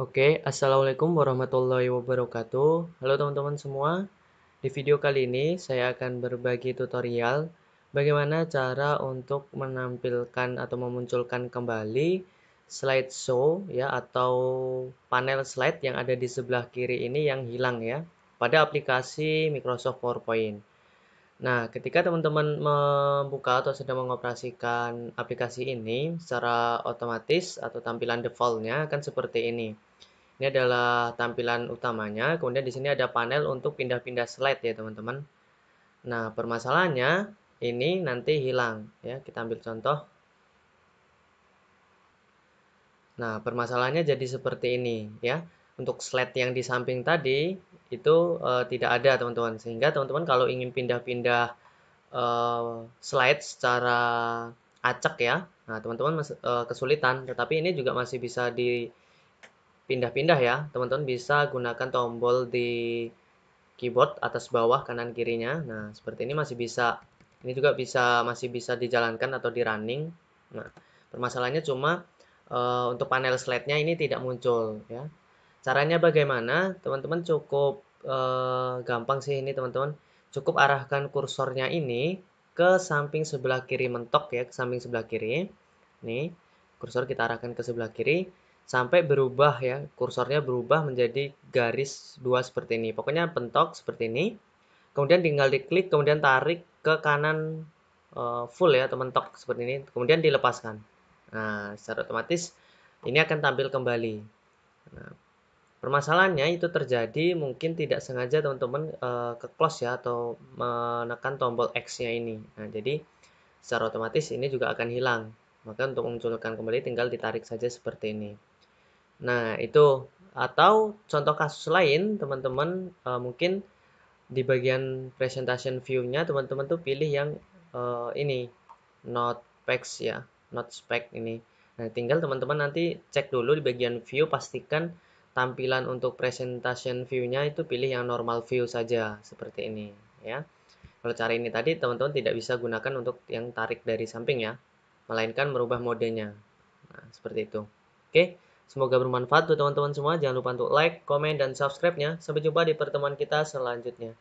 Oke, Assalamualaikum warahmatullahi wabarakatuh. Halo teman-teman semua. Di video kali ini saya akan berbagi tutorial bagaimana cara untuk menampilkan atau memunculkan kembali slideshow ya atau panel slide yang ada di sebelah kiri ini yang hilang ya pada aplikasi Microsoft PowerPoint. Nah, ketika teman-teman membuka atau sedang mengoperasikan aplikasi ini secara otomatis atau tampilan defaultnya akan seperti ini. Ini adalah tampilan utamanya, kemudian di sini ada panel untuk pindah-pindah slide ya teman-teman. Nah, permasalahannya ini nanti hilang ya. Kita ambil contoh. Nah, permasalahannya jadi seperti ini ya. Untuk slide yang di samping tadi itu uh, tidak ada teman-teman. Sehingga teman-teman kalau ingin pindah-pindah uh, slide secara acak ya nah teman-teman uh, kesulitan. Tetapi ini juga masih bisa dipindah-pindah ya. Teman-teman bisa gunakan tombol di keyboard atas bawah kanan kirinya. Nah seperti ini masih bisa ini juga bisa masih bisa dijalankan atau di running nah permasalahannya cuma uh, untuk panel slide-nya ini tidak muncul ya. Caranya bagaimana? Teman-teman cukup uh, gampang sih ini teman-teman. Cukup arahkan kursornya ini ke samping sebelah kiri mentok ya, ke samping sebelah kiri. Nih, kursor kita arahkan ke sebelah kiri sampai berubah ya, kursornya berubah menjadi garis dua seperti ini. Pokoknya pentok seperti ini. Kemudian tinggal diklik, kemudian tarik ke kanan uh, full ya, atau mentok seperti ini. Kemudian dilepaskan. Nah, secara otomatis ini akan tampil kembali. Nah, Permasalahannya itu terjadi mungkin tidak sengaja teman-teman uh, ke close ya atau menekan tombol X-nya ini. Nah, jadi secara otomatis ini juga akan hilang. Maka untuk memunculkan kembali tinggal ditarik saja seperti ini. Nah, itu atau contoh kasus lain teman-teman uh, mungkin di bagian presentation view-nya teman-teman tuh pilih yang uh, ini not specs ya, not spec ini. Nah, tinggal teman-teman nanti cek dulu di bagian view pastikan tampilan untuk presentation view-nya itu pilih yang normal view saja seperti ini ya. Kalau cara ini tadi teman-teman tidak bisa gunakan untuk yang tarik dari samping ya, melainkan merubah modenya. Nah, seperti itu. Oke, semoga bermanfaat untuk teman-teman semua. Jangan lupa untuk like, komen, dan subscribe-nya. Sampai jumpa di pertemuan kita selanjutnya.